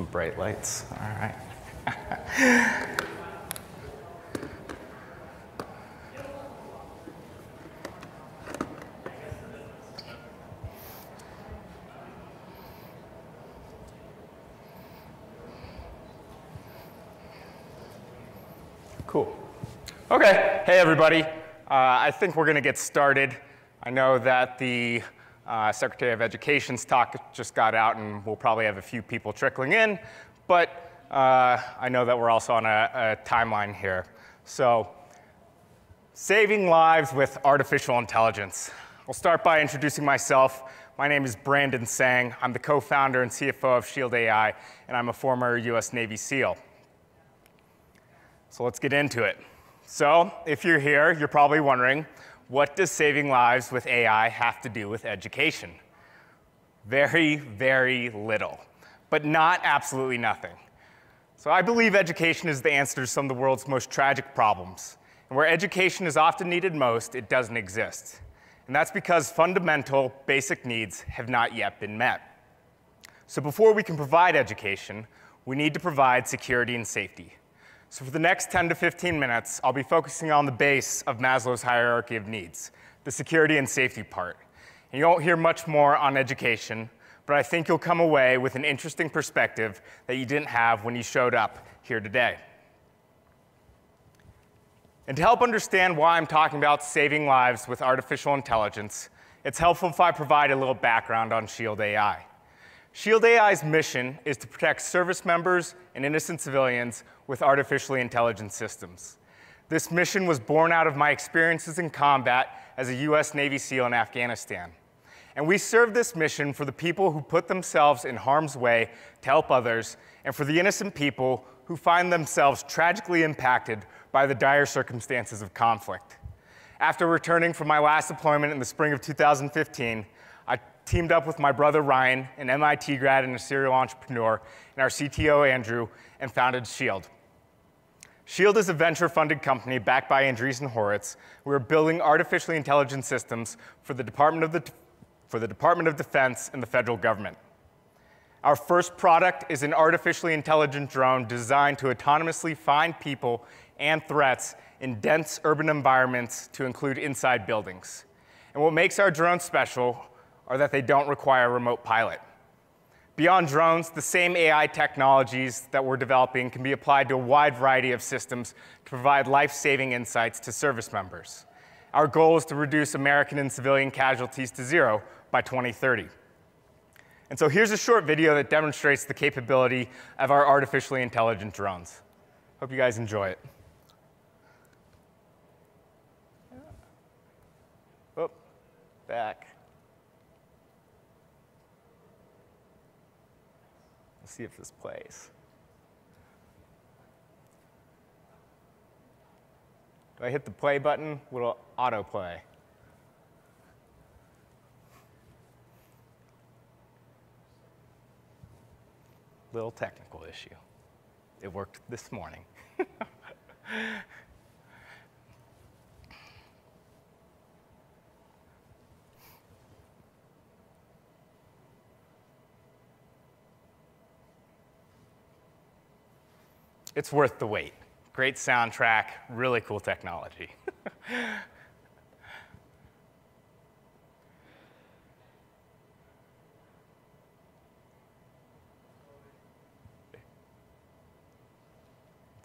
some bright lights. All right. Cool. Okay, hey everybody. Uh, I think we're gonna get started. I know that the uh, Secretary of Education's talk just got out and we'll probably have a few people trickling in, but uh, I know that we're also on a, a timeline here. So, saving lives with artificial intelligence. I'll start by introducing myself. My name is Brandon Tseng. I'm the co-founder and CFO of Shield AI, and I'm a former US Navy SEAL. So let's get into it. So if you're here, you're probably wondering, what does saving lives with AI have to do with education? Very, very little, but not absolutely nothing. So I believe education is the answer to some of the world's most tragic problems. And where education is often needed most, it doesn't exist. And that's because fundamental, basic needs have not yet been met. So before we can provide education, we need to provide security and safety. So for the next 10 to 15 minutes, I'll be focusing on the base of Maslow's hierarchy of needs, the security and safety part. And you won't hear much more on education, but I think you'll come away with an interesting perspective that you didn't have when you showed up here today. And to help understand why I'm talking about saving lives with artificial intelligence, it's helpful if I provide a little background on Shield AI. Shield AI's mission is to protect service members and innocent civilians with artificially intelligent systems. This mission was born out of my experiences in combat as a US Navy SEAL in Afghanistan. And we serve this mission for the people who put themselves in harm's way to help others, and for the innocent people who find themselves tragically impacted by the dire circumstances of conflict. After returning from my last deployment in the spring of 2015, I teamed up with my brother Ryan, an MIT grad and a serial entrepreneur, and our CTO Andrew, and founded Shield. Shield is a venture-funded company backed by Andreessen Horowitz. We're building artificially intelligent systems for the, Department of the, for the Department of Defense and the federal government. Our first product is an artificially intelligent drone designed to autonomously find people and threats in dense urban environments to include inside buildings. And what makes our drones special are that they don't require a remote pilot. Beyond drones, the same AI technologies that we're developing can be applied to a wide variety of systems to provide life-saving insights to service members. Our goal is to reduce American and civilian casualties to zero by 2030. And so here's a short video that demonstrates the capability of our artificially intelligent drones. Hope you guys enjoy it. Oh, back. See if this plays. Do I hit the play button? Will autoplay? Little technical issue. It worked this morning. it's worth the wait. Great soundtrack, really cool technology. Let's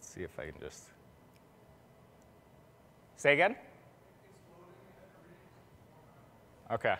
see if I can just. Say again? Okay.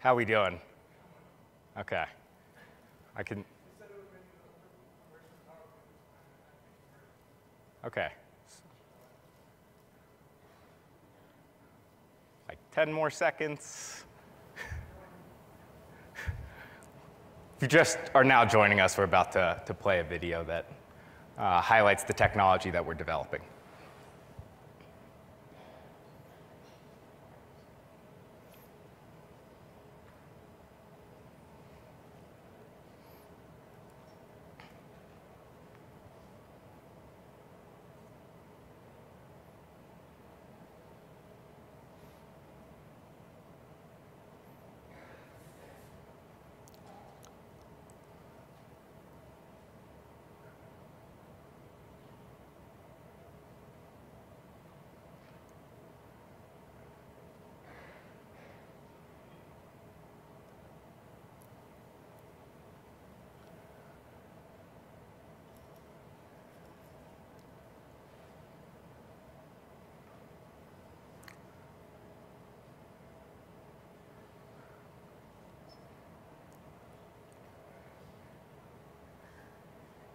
How we doing? Okay. I can. Okay. Like 10 more seconds. if you just are now joining us, we're about to, to play a video that uh, highlights the technology that we're developing.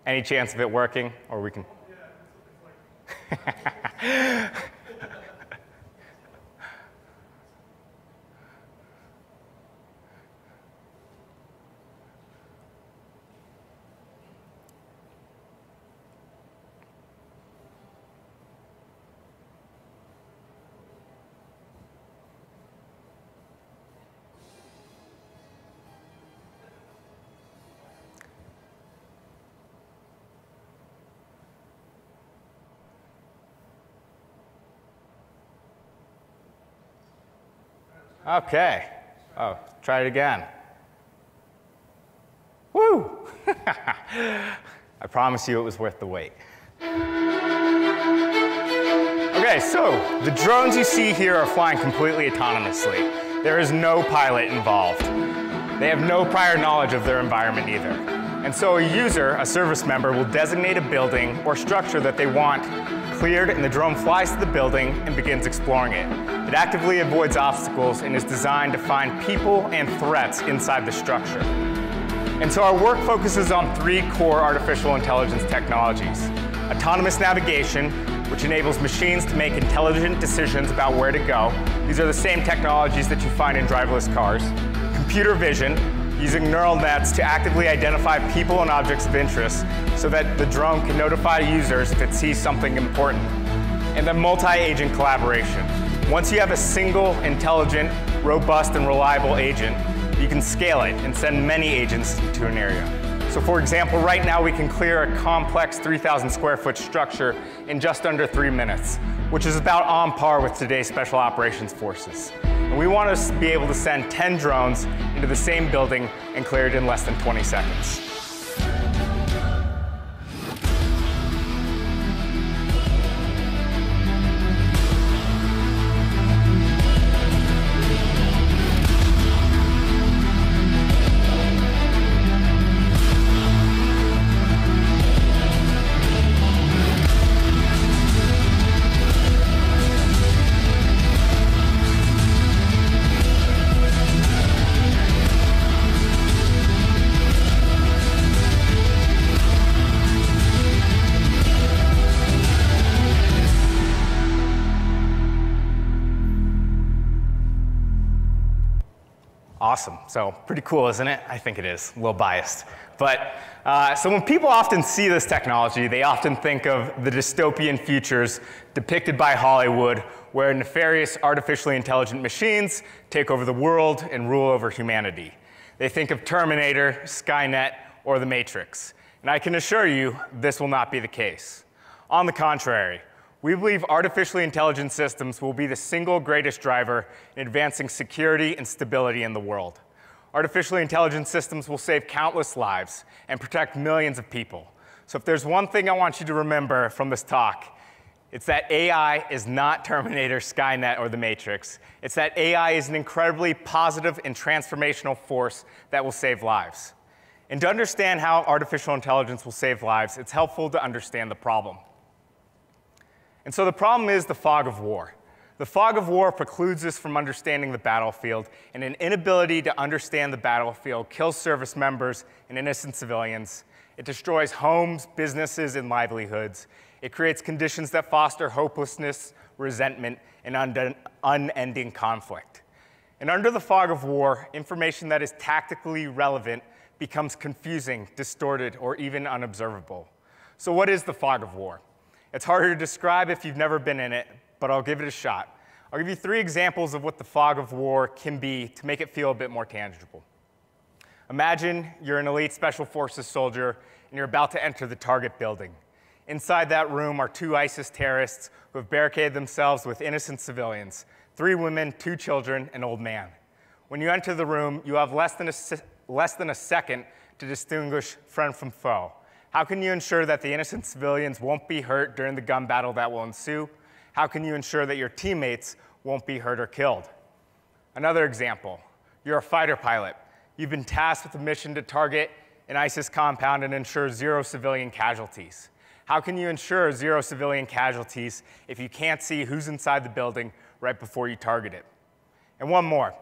Any chance of it working, or we can? Okay. Oh, try it again. Woo! I promise you it was worth the wait. Okay, so the drones you see here are flying completely autonomously. There is no pilot involved. They have no prior knowledge of their environment either. And so a user, a service member, will designate a building or structure that they want cleared and the drone flies to the building and begins exploring it. It actively avoids obstacles and is designed to find people and threats inside the structure. And so our work focuses on three core artificial intelligence technologies. Autonomous navigation, which enables machines to make intelligent decisions about where to go. These are the same technologies that you find in driverless cars. Computer vision, using neural nets to actively identify people and objects of interest so that the drone can notify users if it sees something important. And then multi-agent collaboration. Once you have a single, intelligent, robust, and reliable agent, you can scale it and send many agents to an area. So for example, right now we can clear a complex 3,000 square foot structure in just under three minutes, which is about on par with today's special operations forces. And we want to be able to send 10 drones into the same building and clear it in less than 20 seconds. Awesome. So pretty cool, isn't it? I think it is. A little biased. But uh, so when people often see this technology, they often think of the dystopian futures depicted by Hollywood, where nefarious artificially intelligent machines take over the world and rule over humanity. They think of Terminator, Skynet, or The Matrix. And I can assure you, this will not be the case. On the contrary, we believe artificially intelligent systems will be the single greatest driver in advancing security and stability in the world. Artificially intelligent systems will save countless lives and protect millions of people. So if there's one thing I want you to remember from this talk, it's that AI is not Terminator, Skynet, or The Matrix. It's that AI is an incredibly positive and transformational force that will save lives. And to understand how artificial intelligence will save lives, it's helpful to understand the problem. And so the problem is the fog of war. The fog of war precludes us from understanding the battlefield, and an inability to understand the battlefield kills service members and innocent civilians. It destroys homes, businesses, and livelihoods. It creates conditions that foster hopelessness, resentment, and unending conflict. And under the fog of war, information that is tactically relevant becomes confusing, distorted, or even unobservable. So, what is the fog of war? It's harder to describe if you've never been in it, but I'll give it a shot. I'll give you three examples of what the fog of war can be to make it feel a bit more tangible. Imagine you're an elite special forces soldier and you're about to enter the target building. Inside that room are two ISIS terrorists who have barricaded themselves with innocent civilians three women, two children, and an old man. When you enter the room, you have less than a, less than a second to distinguish friend from foe. How can you ensure that the innocent civilians won't be hurt during the gun battle that will ensue? how can you ensure that your teammates won't be hurt or killed? Another example, you're a fighter pilot. You've been tasked with a mission to target an ISIS compound and ensure zero civilian casualties. How can you ensure zero civilian casualties if you can't see who's inside the building right before you target it? And one more,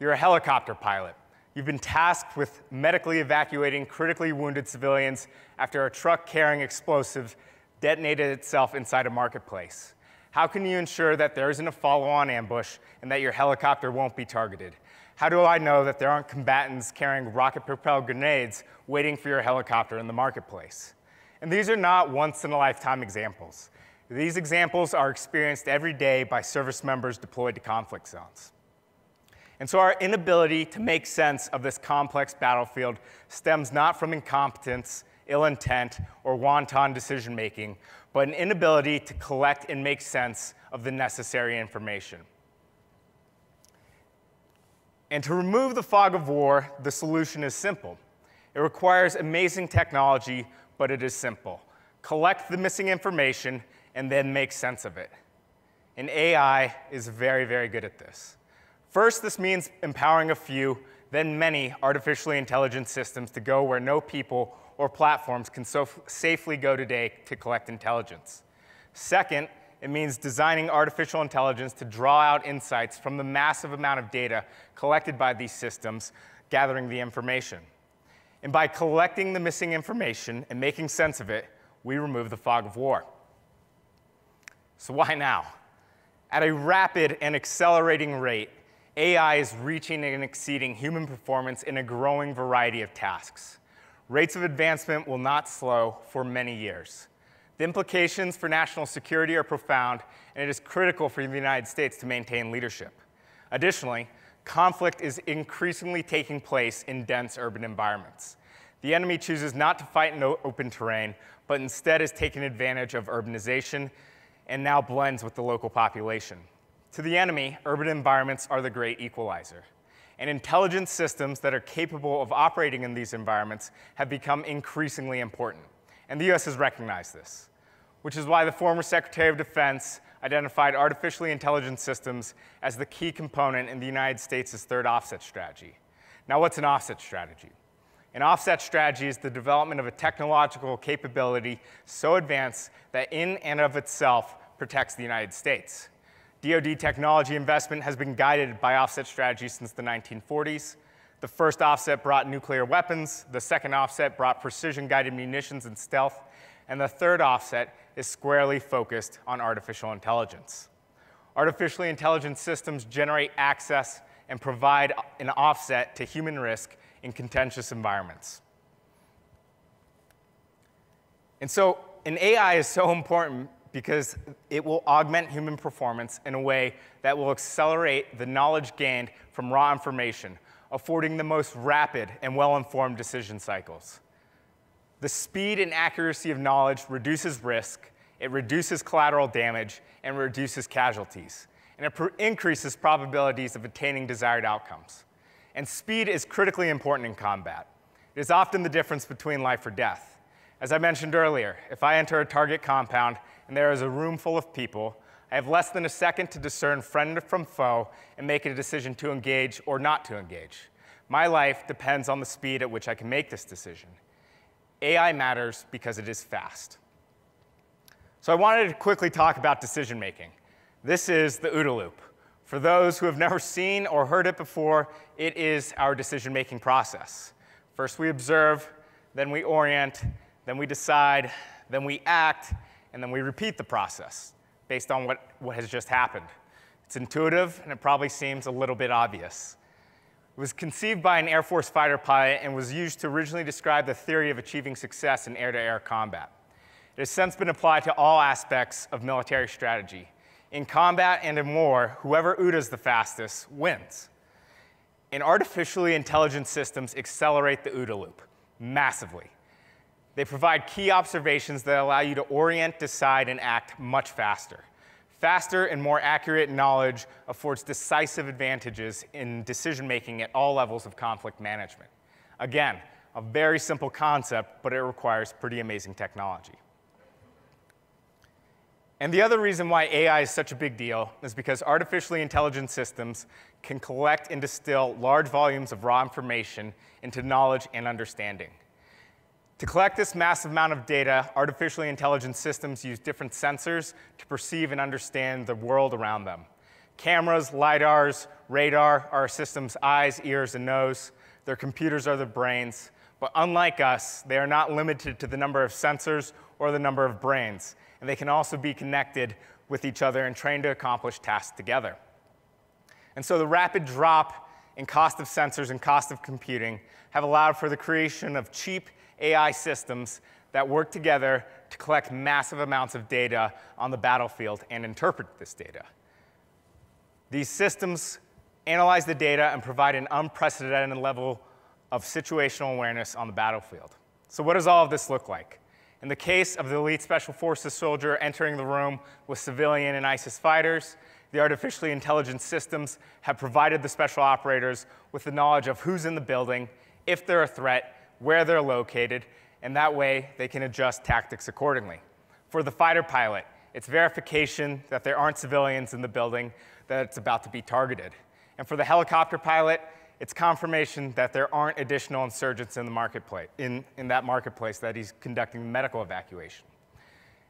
you're a helicopter pilot. You've been tasked with medically evacuating critically wounded civilians after a truck carrying explosives detonated itself inside a marketplace. How can you ensure that there isn't a follow-on ambush and that your helicopter won't be targeted? How do I know that there aren't combatants carrying rocket-propelled grenades waiting for your helicopter in the marketplace? And these are not once-in-a-lifetime examples. These examples are experienced every day by service members deployed to conflict zones. And so our inability to make sense of this complex battlefield stems not from incompetence, ill intent, or wanton decision making, but an inability to collect and make sense of the necessary information. And to remove the fog of war, the solution is simple. It requires amazing technology, but it is simple. Collect the missing information and then make sense of it. And AI is very, very good at this. First, this means empowering a few, then many artificially intelligent systems to go where no people or platforms can so safely go today to collect intelligence. Second, it means designing artificial intelligence to draw out insights from the massive amount of data collected by these systems, gathering the information. And by collecting the missing information and making sense of it, we remove the fog of war. So why now? At a rapid and accelerating rate, AI is reaching and exceeding human performance in a growing variety of tasks rates of advancement will not slow for many years. The implications for national security are profound, and it is critical for the United States to maintain leadership. Additionally, conflict is increasingly taking place in dense urban environments. The enemy chooses not to fight in open terrain, but instead is taking advantage of urbanization and now blends with the local population. To the enemy, urban environments are the great equalizer and intelligence systems that are capable of operating in these environments have become increasingly important. And the US has recognized this, which is why the former Secretary of Defense identified artificially intelligent systems as the key component in the United States' third offset strategy. Now, what's an offset strategy? An offset strategy is the development of a technological capability so advanced that in and of itself protects the United States. DoD technology investment has been guided by offset strategies since the 1940s. The first offset brought nuclear weapons, the second offset brought precision guided munitions and stealth, and the third offset is squarely focused on artificial intelligence. Artificially intelligent systems generate access and provide an offset to human risk in contentious environments. And so, an AI is so important because it will augment human performance in a way that will accelerate the knowledge gained from raw information, affording the most rapid and well-informed decision cycles. The speed and accuracy of knowledge reduces risk, it reduces collateral damage, and reduces casualties. And it increases probabilities of attaining desired outcomes. And speed is critically important in combat. It is often the difference between life or death. As I mentioned earlier, if I enter a target compound and there is a room full of people, I have less than a second to discern friend from foe and make a decision to engage or not to engage. My life depends on the speed at which I can make this decision. AI matters because it is fast. So I wanted to quickly talk about decision making. This is the OODA loop. For those who have never seen or heard it before, it is our decision-making process. First we observe, then we orient, then we decide, then we act, and then we repeat the process based on what, what has just happened. It's intuitive, and it probably seems a little bit obvious. It was conceived by an Air Force fighter pilot and was used to originally describe the theory of achieving success in air-to-air -air combat. It has since been applied to all aspects of military strategy. In combat and in war, whoever OODAs the fastest wins. And artificially intelligent systems accelerate the OODA loop massively. They provide key observations that allow you to orient, decide, and act much faster. Faster and more accurate knowledge affords decisive advantages in decision making at all levels of conflict management. Again, a very simple concept, but it requires pretty amazing technology. And the other reason why AI is such a big deal is because artificially intelligent systems can collect and distill large volumes of raw information into knowledge and understanding. To collect this massive amount of data, artificially intelligent systems use different sensors to perceive and understand the world around them. Cameras, LiDARs, radar are our system's eyes, ears, and nose. Their computers are their brains. But unlike us, they are not limited to the number of sensors or the number of brains. And they can also be connected with each other and trained to accomplish tasks together. And so the rapid drop in cost of sensors and cost of computing have allowed for the creation of cheap AI systems that work together to collect massive amounts of data on the battlefield and interpret this data. These systems analyze the data and provide an unprecedented level of situational awareness on the battlefield. So what does all of this look like? In the case of the elite special forces soldier entering the room with civilian and ISIS fighters, the artificially intelligent systems have provided the special operators with the knowledge of who's in the building, if they're a threat, where they're located, and that way they can adjust tactics accordingly. For the fighter pilot, it's verification that there aren't civilians in the building that it's about to be targeted. And for the helicopter pilot, it's confirmation that there aren't additional insurgents in, the marketplace, in, in that marketplace that he's conducting medical evacuation.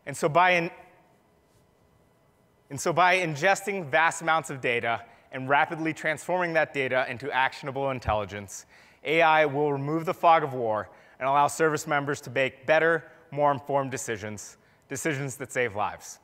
And so, by in, and so by ingesting vast amounts of data and rapidly transforming that data into actionable intelligence, AI will remove the fog of war and allow service members to make better, more informed decisions, decisions that save lives.